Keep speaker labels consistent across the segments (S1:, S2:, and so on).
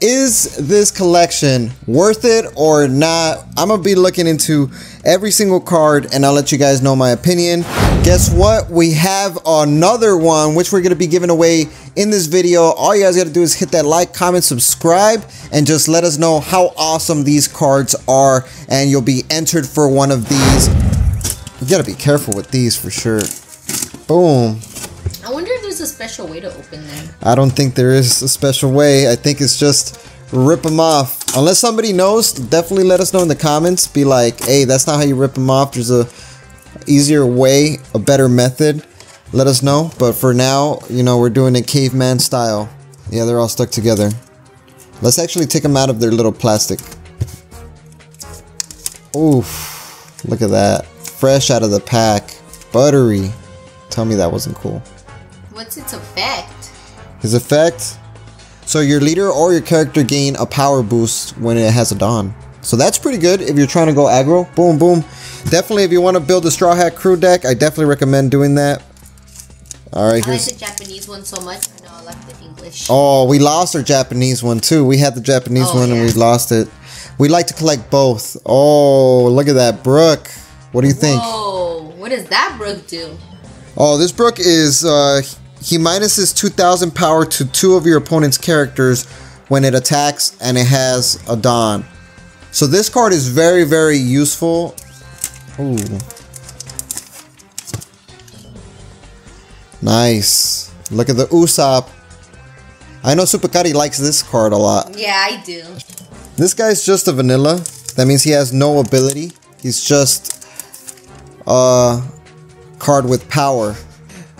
S1: is this collection worth it or not? I'm gonna be looking into every single card and I'll let you guys know my opinion. Guess what? We have another one which we're gonna be giving away in this video. All you guys gotta do is hit that like, comment, subscribe, and just let us know how awesome these cards are and you'll be entered for one of these. You gotta be careful with these for sure. Boom.
S2: I wonder if there's a special way to open them.
S1: I don't think there is a special way. I think it's just rip them off. Unless somebody knows, definitely let us know in the comments. Be like, hey, that's not how you rip them off. There's a easier way, a better method. Let us know. But for now, you know, we're doing it caveman style. Yeah, they're all stuck together. Let's actually take them out of their little plastic. Oof. Look at that. Fresh out of the pack. Buttery. Tell me that wasn't cool.
S2: What's its effect?
S1: His effect. So your leader or your character gain a power boost when it has a Dawn. So that's pretty good if you're trying to go aggro. Boom, boom. Definitely if you want to build a Straw Hat crew deck, I definitely recommend doing that. Alright,
S2: I like the Japanese one so much, I know I like the English.
S1: Oh, we lost our Japanese one too. We had the Japanese
S2: Oh,
S1: one and we lost it. We like to collect both. Oh, look at that. Brook. What do you think?
S2: Whoa, what does that Brook do?
S1: Oh, this Brook is uh, he minuses 2,000 power to two of your opponent's characters when it attacks and it has a Dawn. So this card is very, very useful. Ooh. Nice. Look at the Usopp. I know Supakari likes this card a lot.
S2: Yeah, I do.
S1: This guy's just a vanilla. That means he has no ability. He's just a card with power.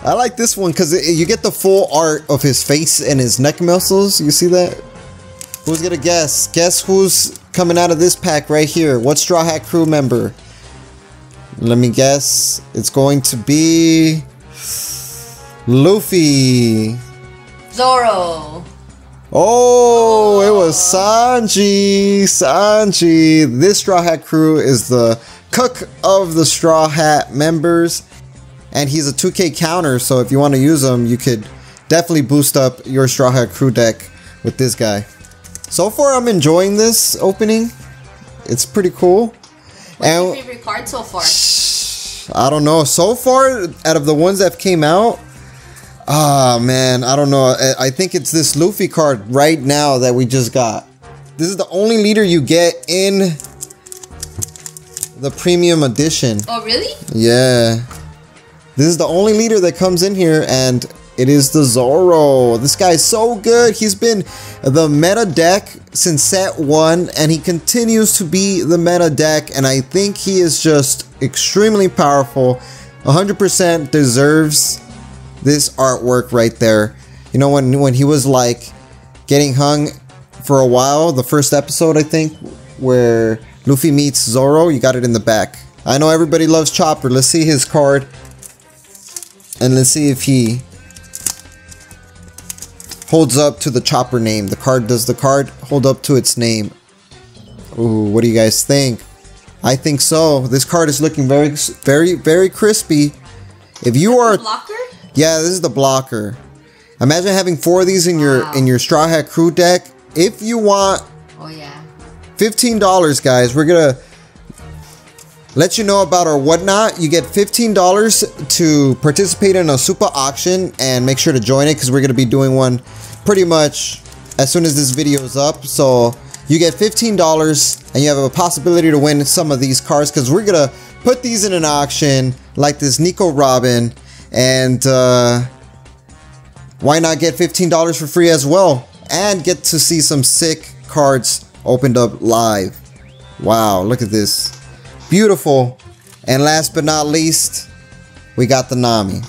S1: I like this one because you get the full art of his face and his neck muscles. You see that? Who's gonna guess? Guess who's coming out of this pack right here? What Straw Hat crew member? Let me guess. It's going to be Luffy.
S2: Zoro.
S1: Oh, it was Sanji. Sanji. This Straw Hat crew is the cook of the Straw Hat members. And he's a 2k counter, so if you want to use him, you could definitely boost up your Straw Hat crew deck with this guy. So far, I'm enjoying this opening. It's pretty cool.
S2: What's your
S1: And
S2: favorite card so far?
S1: I don't know. So far, out of the ones that came out, ah man, I don't know. I think it's this Luffy card right now that we just got. This is the only leader you get in the premium edition.
S2: Oh, really?
S1: Yeah. This is the only leader that comes in here, and it is the Zoro. This guy's so good. He's been the meta deck since set one, and he continues to be the meta deck, and I think he is just extremely powerful. 100% deserves this artwork right there. You know, when, when he was like getting hung for a while, the first episode, I think, where Luffy meets Zoro, you got it in the back. I know everybody loves Chopper. Let's see his card. And let's see if he holds up to the Chopper name. The card does the card hold up to its name? Ooh, what do you guys think? I think so. This card is looking very, very, very crispy. If you are,
S2: Blocker?
S1: yeah, this is the blocker. Imagine having four of these in your in your Straw Hat Crew deck. If you want
S2: Oh, yeah.
S1: $15 guys we're gonna let you know about our whatnot. You get $15 to participate in a super auction and make sure to join it because we're gonna be doing one pretty much as soon as this video is up. So you get $15 and you have a possibility to win some of these cars because we're gonna put these in an auction like this Nico Robin. And uh, why not get $15 for free as well and get to see some sick cards opened up live. Wow look at this beautiful and last but not least we got the nami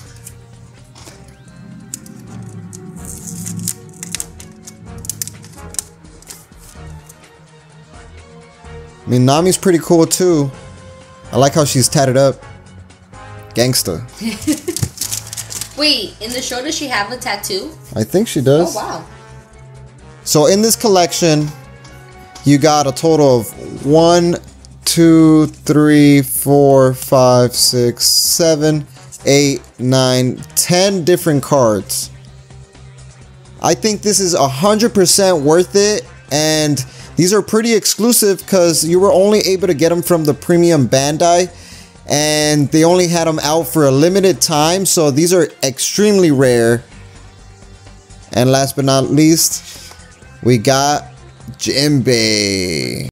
S1: I mean Nami's pretty cool too I like how she's tatted up gangsta
S2: Wait, in the show, does she have a tattoo?
S1: I think she does.
S2: Oh, wow.
S1: So in this collection, you got a total of one, two, three, four, five, six, seven, eight, nine, ten different cards. I think this is 100% worth it and these are pretty exclusive because you were only able to get them from the premium Bandai and they only had them out for a limited time so these are extremely rare and last but not least we got Jinbei